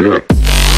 Yeah.